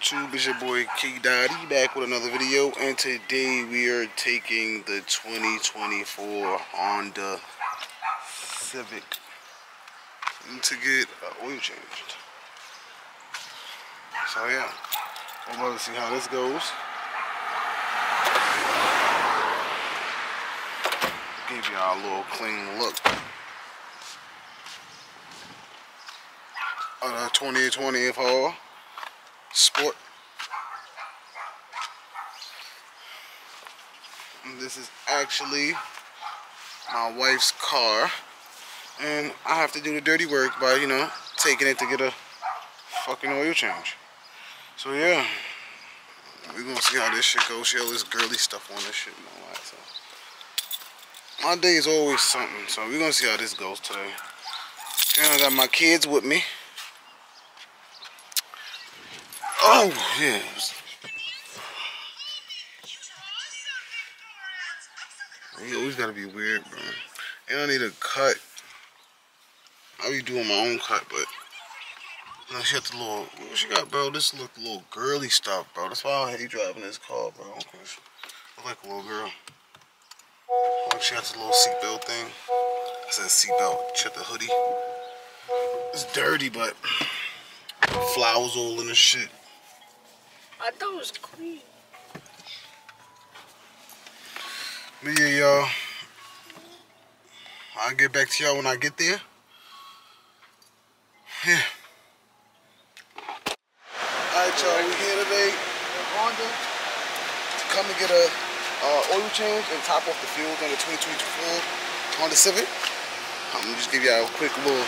YouTube? It's your boy K Dotty back with another video, and today we are taking the 2024 Honda Civic to get uh, oil changed. So yeah, I'm about to see how this goes. Give y'all a little clean look. The 2020 Fall Sport. And this is actually my wife's car. And I have to do the dirty work by, you know, taking it to get a fucking oil change. So yeah, we're gonna see how this shit goes. She all this girly stuff on this shit. So my day is always something. So we're gonna see how this goes today. And I got my kids with me. Oh, yeah. You always gotta be weird, bro. And I need a cut. I be doing my own cut, but you know, she got the little, what she got, bro? This look a little girly stuff, bro. That's why I hate driving this car, bro. Look like a little girl. Like she got the little seatbelt thing. I said seatbelt. Check the hoodie. It's dirty, but flowers all in the shit. I thought it was clean. But yeah, y'all. I'll get back to y'all when I get there. Yeah. Alright, y'all. We're here today in Honda to come and get a uh, oil change and top off the fuel on the 2024 Honda Civic. I'm gonna just give y'all a quick little. You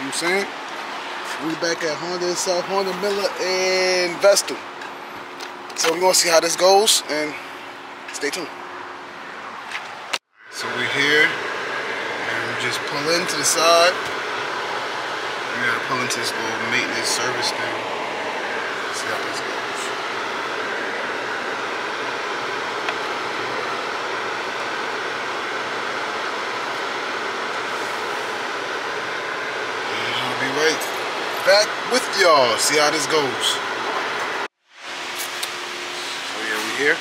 know what I'm saying? We back at Honda South Honda Miller and Vestal. So we're gonna see how this goes and stay tuned. So we're here and we just pull into the side. We gotta pull into this little maintenance service thing. See how this goes. And I'll be right back with y'all. See how this goes. So yeah, we here.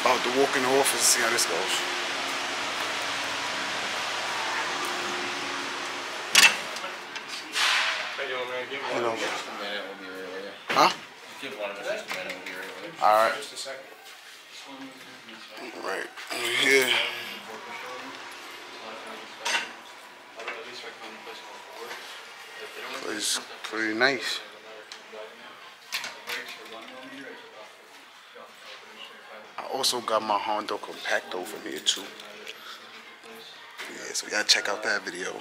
About to walk in the office and see how this goes. Know. Huh? Alright. Right. We're here. It's pretty nice. I also got my Honda Compacto from here too. Yeah, so we gotta check out that video.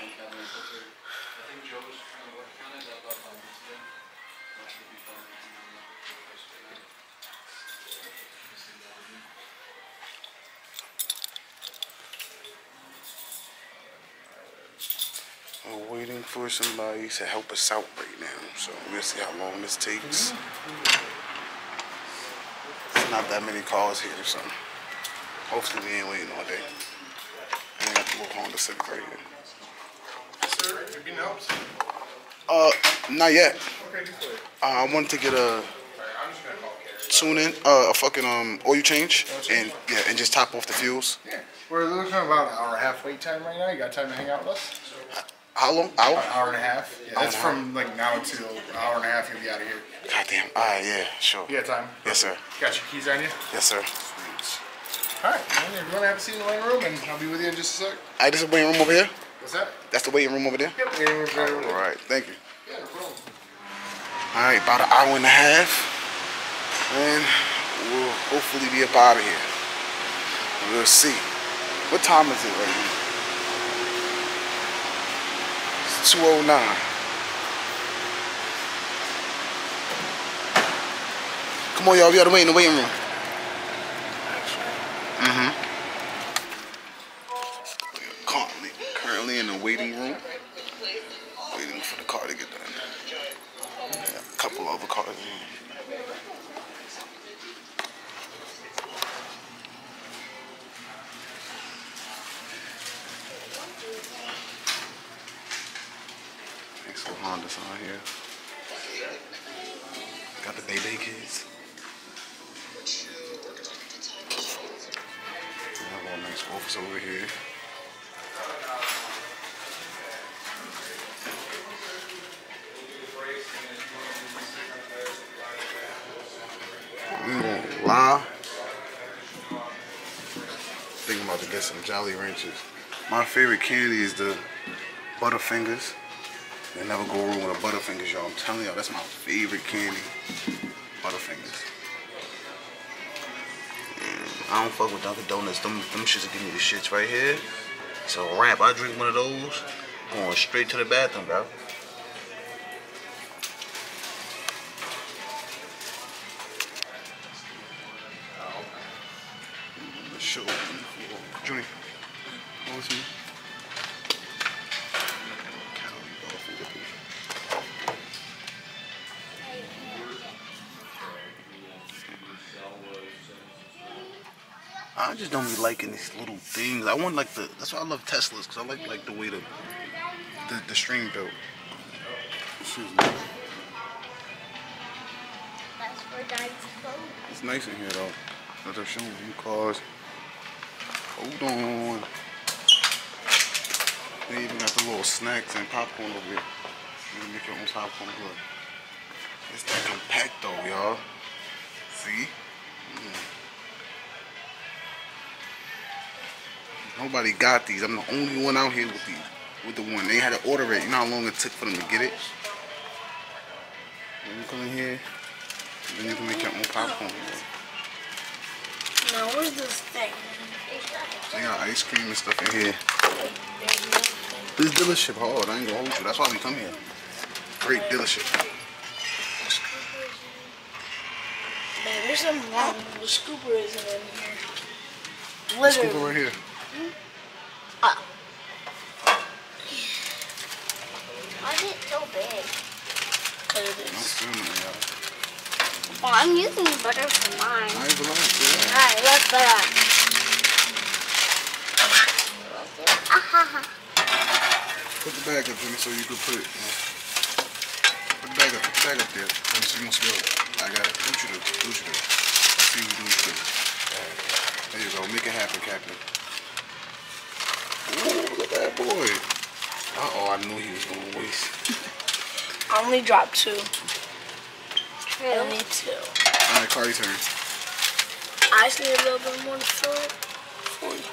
For somebody to help us out right now. So we'll see how long this takes. There's not that many cars here, so hopefully we ain't waiting all day. And I got the little Honda Civic right here. Sir, anything else? Uh, not yet. Okay. Uh, I wanted to get a Alright, I'm just gonna call Carrie. tune in, uh, a fucking um oil change, and yeah, and just top off the fuels. Yeah, we're looking at about an hour half wait time right now. You got time to hang out with us? How long? Hour? An hour and a half. Yeah, that's from like now an hour and a half. You'll be out of here. Goddamn. All right, yeah, sure. You got time? Yes, sir. Got your keys on you? Yes, sir. All right. Well, if you want to have a seat in the waiting room, and I'll be with you in just a sec. All right, this is the waiting room over here. What's that? That's the waiting room over there. Yep. Waiting right over there. right, thank you. Yeah, no problem. All right, about an hour and a half, and we'll hopefully be up out of here. We'll see. What time is it right now? It's 2:09. Come on, y'all. We gotta wait in the waiting room. Mm-hmm. For Honda's on here. Got the baby kids. We have a nice office over here. Mm, I'm gonna lie. Thinking about to get some Jolly Ranchers. My favorite candy is the Butterfingers. They never go wrong with a Butterfingers, y'all. I'm telling y'all, that's my favorite candy. Butterfingers. Mm, I don't fuck with Dunkin' Donuts. Them, them shits give me the shits right here. So rap, I drink one of those, going straight to the bathroom, bro. I just don't be liking these little things. I want like the. That's why I love Teslas because I like like the way the the, the string built. Excuse me. That's for Dad's. It's nice in here though. But they're showing you cars. Hold on. They even got the little snacks and popcorn over here. You can make your own popcorn. Look. It's that compact though, y'all. See? Nobody got these. I'm the only one out here with these. With the one. They had to order it. You know how long it took for them to get it? When you come in here, then you can make your own popcorn. Now, where's this thing? They got ice cream and stuff in here. This dealership hard. I ain't gonna hold you. That's why we come here. Great dealership. Man, there's something wrong. The scooper isn't in here. Let's go Literally. right here. Ah. Why is it so big? Cause it I'm is. still not, y'all. Well, I'm using butter for mine. I ain't relax, yeah. Alright, let's butter. Ahaha. Put the bag up, Jimmy, so you can put it. You know. Put the bag up. Put the bag up there. Let me see you gonna it. I got it. Do what you do. Do what you do. I see you do what you do. There you go. Make it happen, Captain. Ooh, look at that boy. Uh-oh, I knew he was gonna waste. I only dropped two. True. Only two. All right, Cardi turn. I just need a little bit more to fill it for you.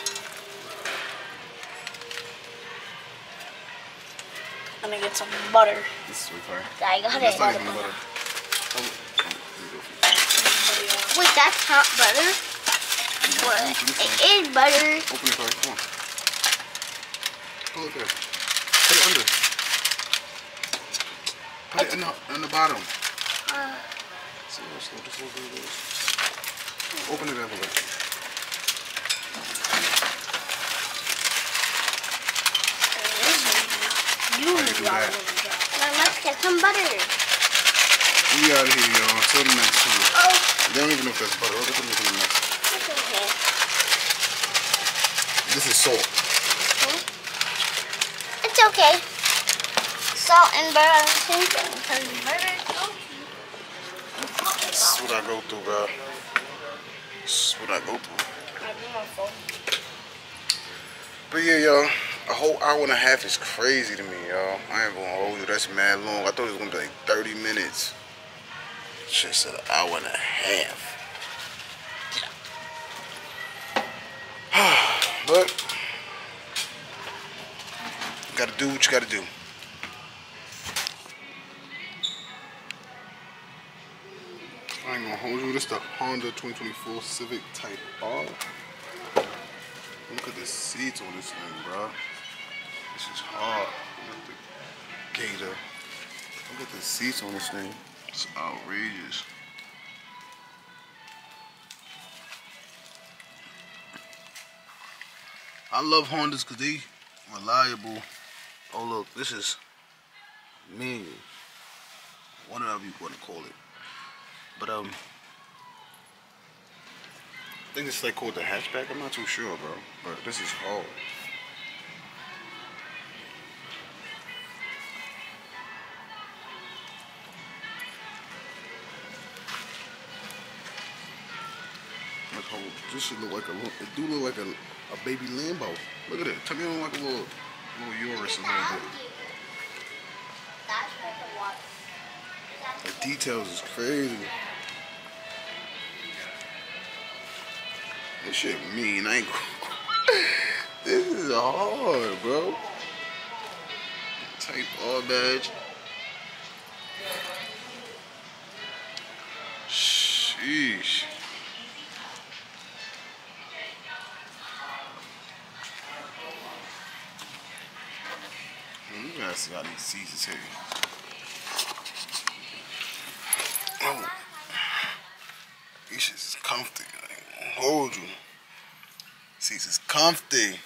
I'm gonna get some butter. This is sweet, Cardi. I got That's it. not even butter. Oh, here you go. Somebody else. Wait, that's not butter? What? Open this It one. is butter. Open it, Cardi. Come on. Pull it there. Put it under. Put it in the, in the bottom. Uh, See how slow this little bit goes? Open it up a little. You do that? it. now let's get some butter. We out of here, y'all. Till the next time. Oh, They don't even know if that's butter. Look at them looking at it's okay. This is salt. Okay. Salt and butter same thing. Because butter is. This is what I go through, bro. This is what I go through. But yeah, y'all. A whole hour and a half is crazy to me, y'all. I ain't gonna hold you. That's mad long. I thought it was gonna be like 30 minutes. Shit said an hour and a half. You gotta do what you gotta do. I ain't gonna hold you. This the Honda 2024 Civic Type R. Look at the seats on this thing, bro. This is hard. Look at the gator. Look at the seats on this thing. It's outrageous. I love Hondas because they reliable oh look, this is menu. Whatever you want to call it. But um I think it's like called the hatchback. I'm not too sure, bro. But this is hard. Oh, this should look like a little, it do look like a, a baby Lambo. Look at it. Tell me, it look like a little little Urus a little bit. The. The details is crazy. This shit mean. I ain't. this is hard, bro. Type R badge. Sheesh. See these seats here. Oh. These shits is comfy. I ain't gonna hold you. Seats is comfy.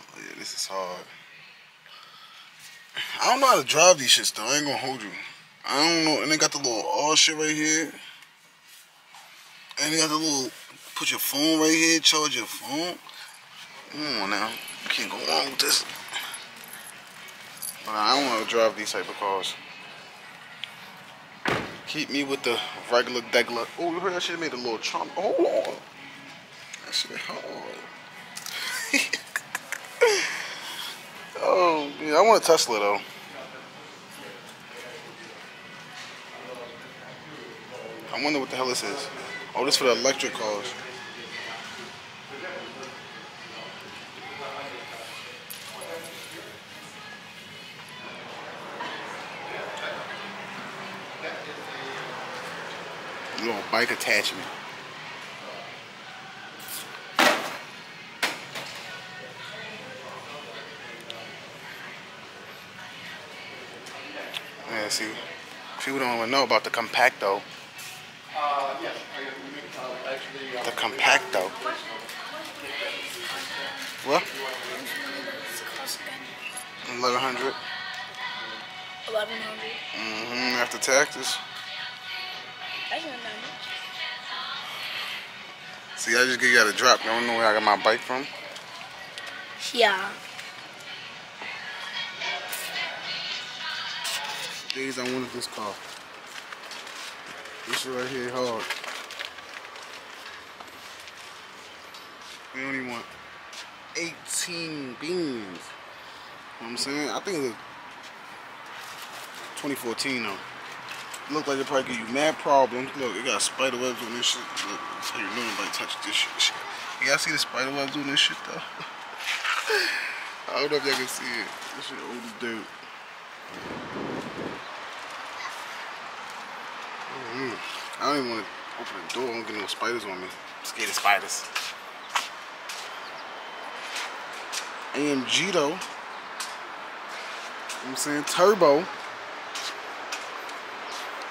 Oh yeah, this is hard. I don't know how to drive these shits though. I ain't gonna hold you. I don't know. And they got the little all shit right here. And they got the little put your phone right here, charge your phone. Come on now. Can't go wrong with this. But I don't want to drive these type of cars. Keep me with the regular degular. Oh, you heard that shit made a little trump. Hold on. That shit hard. oh, yeah, I want a Tesla though. I wonder what the hell this is. Oh, this for the electric cars. Little bike attachment. Yeah, see, people don't even know about the compacto. Uh, yes. I guess we make, uh, actually, uh, The compacto. What? What's it cost again? Eleven hundred. Eleven hundred. Mm-hmm. After taxes. That's not that much. See, I just get you got a drop. I don't know where I got my bike from. Yeah. Days I wanted this car. This right here hard. We only want 18 beans. You know what I'm saying? I think it's 2014 though. Look like it probably give you mad problems. Look, it got spider webs on this shit. Look, how you know nobody touch this shit. You guys see the spider webs on this shit though? I don't know if y'all can see it. This shit old as dirt. Mm. I don't even want to open the door. I don't get no spiders on me. I'm scared of spiders. AMG though. You know I'm saying? Turbo.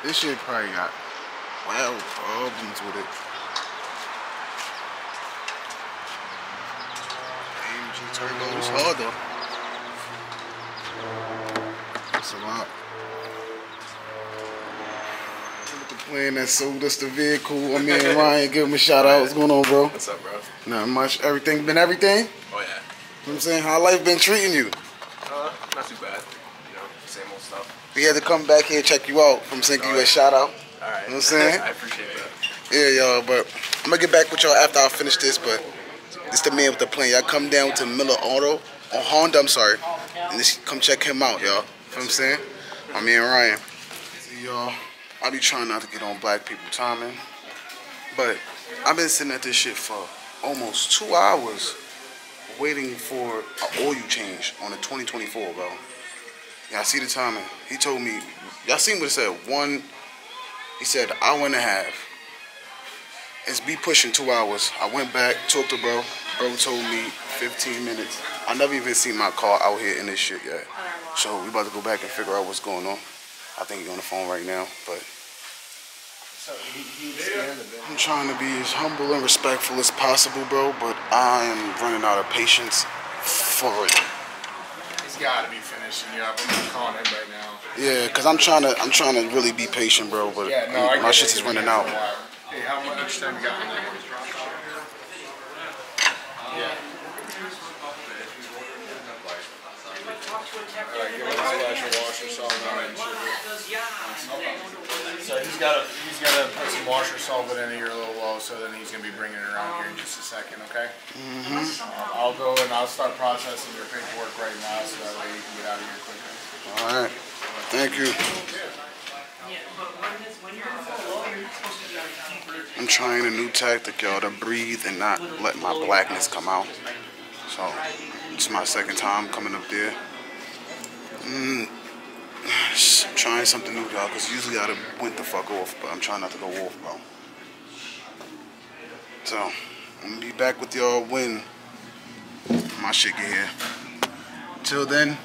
This shit probably got wild problems with it. AMG Turbo. It's hard though. It's a lot. Look at the plan that sold us the vehicle. I mean, Ryan, give him a shout out. What's going on, bro? What's up, bro? Not much. Everything been everything? Oh know what I'm saying? How life been treating you? Uh, not too bad. You know, same old stuff. We had to come back here and check you out from saying give you a shout out. All right. You know what I'm saying? I appreciate that. Yeah, y'all, but I'm gonna get back with y'all after I finish this, but this the man with the plan. Y'all come down to Miller Auto, or Honda, I'm sorry, and just come check him out, y'all. You know what I'm saying? My man Ryan. See, y'all, I be trying not to get on black people timing, but I've been sitting at this shit for almost two hours waiting for an oil change on the 2024, bro. Y'all see the timing? He told me, y'all seen what it said? One, he said hour and a half. It's be pushing two hours. I went back, talked to bro. Bro told me 15 minutes. I never even seen my car out here in this shit yet. Oh, so we about to go back and figure out what's going on. I think he's on the phone right now, but I'm trying to be as humble and respectful as possible, bro. But I am running out of patience for it. He's got to be finishing you up. I'm calling him right now. Yeah, cause I'm trying to, I'm trying to really be patient, bro. But Yeah, no, I my get shit it. is running out. Hey, how much time you got? Yeah. Alright, give him a splash of washer solvent and So he's gotta, he's gotta put some washer solvent in here a little low, so then he's gonna be bringing it around here in just a second, okay? Mm-hmm. I'll go and I'll start processing your paperwork right now, so that way you can get out of here quicker. All right. Thank you. I'm trying a new tactic, y'all, to breathe and not let my blackness come out. So, it's my second time coming up there. Mm, trying something new, y'all, because usually I'd have went the fuck off, but I'm trying not to go off, bro. So, I'm going to be back with y'all when my shit get here. Till then,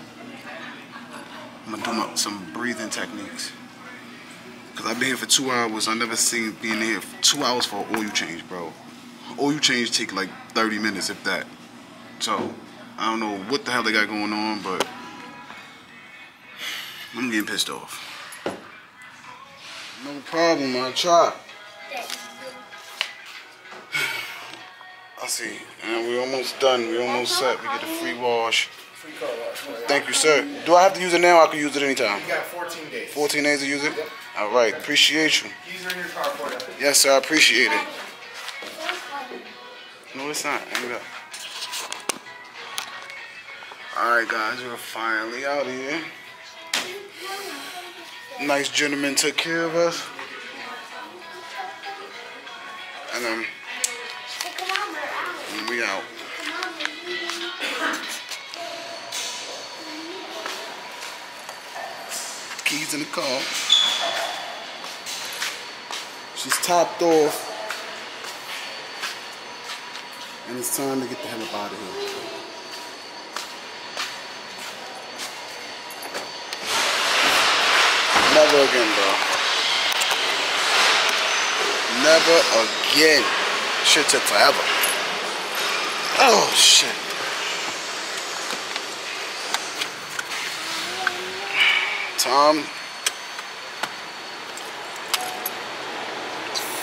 I'm gonna do my, some breathing techniques. Cause I've been here for two hours. I never seen being here for two hours for an oil change, bro. Oil change take like 30 minutes, if that. So I don't know what the hell they got going on, but I'm getting pissed off. No problem, I'll try. I see. And we're almost done. We're almost set. We get a free wash. Free car wash. Thank you, sir. Do I have to use it now? I can use it anytime. You got 14 days. 14 days to use it? All right, appreciate you. Keys are in your car for you. Yes, sir, I appreciate it. No, it's not. Hang up. All right, guys, we're finally out of here. Nice gentleman took care of us. And um, we out. Keys in the car. She's topped off. And it's time to get the hell up out of here. Never again, bro. Never again. Shit took forever. Oh, shit. Tom.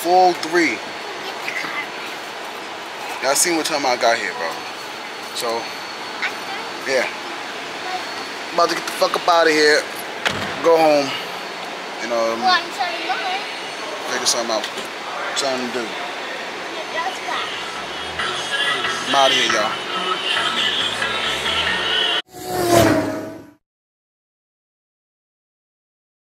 Full three. Y'all seen what time I got here, bro. So, yeah. about to get the fuck up out of here. Go home. You know, um, Well, I'm sorry, Mom. figure something out. Something to do. That's. I'm out of here, y'all.